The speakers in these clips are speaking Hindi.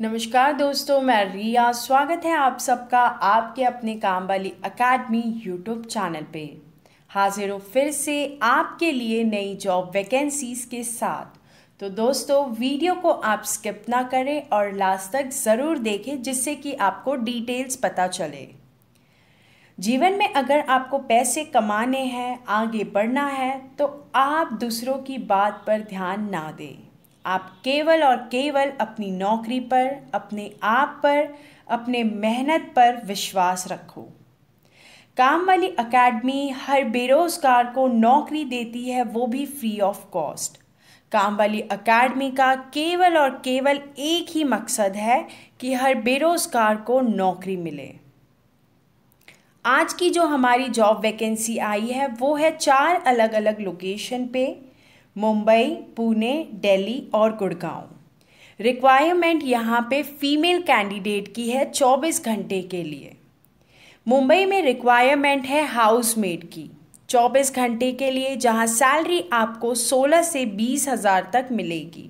नमस्कार दोस्तों, मैं रिया। स्वागत है आप सबका आपके अपने काम वाली अकेडमी यूट्यूब चैनल पे। हाजिर हो फिर से आपके लिए नई जॉब वैकेंसीज के साथ। तो दोस्तों वीडियो को आप स्किप ना करें और लास्ट तक ज़रूर देखें, जिससे कि आपको डिटेल्स पता चले। जीवन में अगर आपको पैसे कमाने हैं, आगे बढ़ना है तो आप दूसरों की बात पर ध्यान ना दें। आप केवल और केवल अपनी नौकरी पर, अपने आप पर, अपने मेहनत पर विश्वास रखो। काम वाली अकेडमी हर बेरोज़गार को नौकरी देती है, वो भी फ्री ऑफ़ कॉस्ट काम वाली अकेडमी का केवल और केवल एक ही मकसद है कि हर बेरोज़गार को नौकरी मिले। आज की जो हमारी जॉब वैकेंसी आई है, वो है चार अलग अलग लोकेशन पे। मुंबई, पुणे, दिल्ली और गुड़गांव। रिक्वायरमेंट यहाँ पे फीमेल कैंडिडेट की है 24 घंटे के लिए। मुंबई में रिक्वायरमेंट है हाउस मेड की 24 घंटे के लिए जहाँ सैलरी आपको 16 से बीस हज़ार तक मिलेगी।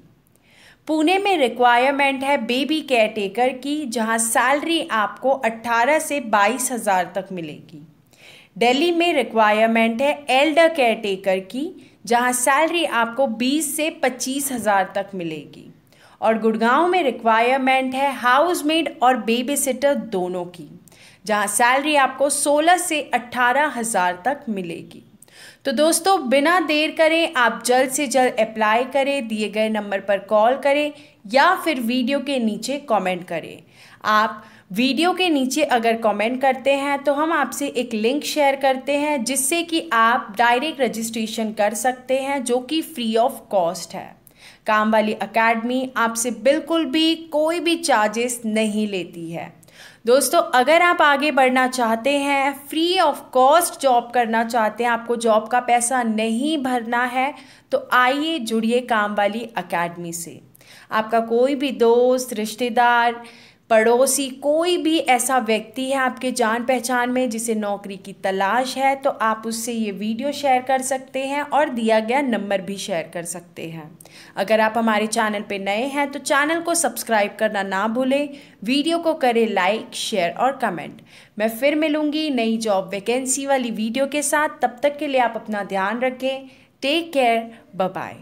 पुणे में रिक्वायरमेंट है बेबी केयर टेकर की, जहाँ सैलरी आपको 18 से बाईस हज़ार तक मिलेगी। दिल्ली में रिक्वायरमेंट है एल्डर केयर टेकर की जहाँ सैलरी आपको 20 से पच्चीस हज़ार तक मिलेगी। और गुड़गांव में रिक्वायरमेंट है हाउस मेड और बेबी सिटर दोनों की, जहाँ सैलरी आपको 16 से अट्ठारह हज़ार तक मिलेगी। तो दोस्तों, बिना देर करें आप जल्द से जल्द अप्लाई करें, दिए गए नंबर पर कॉल करें या फिर वीडियो के नीचे कमेंट करें। आप वीडियो के नीचे अगर कमेंट करते हैं तो हम आपसे एक लिंक शेयर करते हैं, जिससे कि आप डायरेक्ट रजिस्ट्रेशन कर सकते हैं, जो कि फ्री ऑफ़ कॉस्ट है। काम वाली अकेडमी आपसे बिल्कुल भी कोई भी चार्जेस नहीं लेती है। दोस्तों, अगर आप आगे बढ़ना चाहते हैं फ्री ऑफ़ कॉस्ट जॉब करना चाहते हैं, आपको जॉब का पैसा नहीं भरना है तो आइए जुड़िए काम वाली अकेडमी से। आपका कोई भी दोस्त, रिश्तेदार पड़ोसी कोई भी ऐसा व्यक्ति है आपके जान पहचान में जिसे नौकरी की तलाश है तो आप उससे ये वीडियो शेयर कर सकते हैं और दिया गया नंबर भी शेयर कर सकते हैं। अगर आप हमारे चैनल पे नए हैं तो चैनल को सब्सक्राइब करना ना भूलें, वीडियो को करें लाइक, शेयर और कमेंट। मैं फिर मिलूँगी नई जॉब वैकेंसी वाली वीडियो के साथ, तब तक के लिए आप अपना ध्यान रखें। Take care bye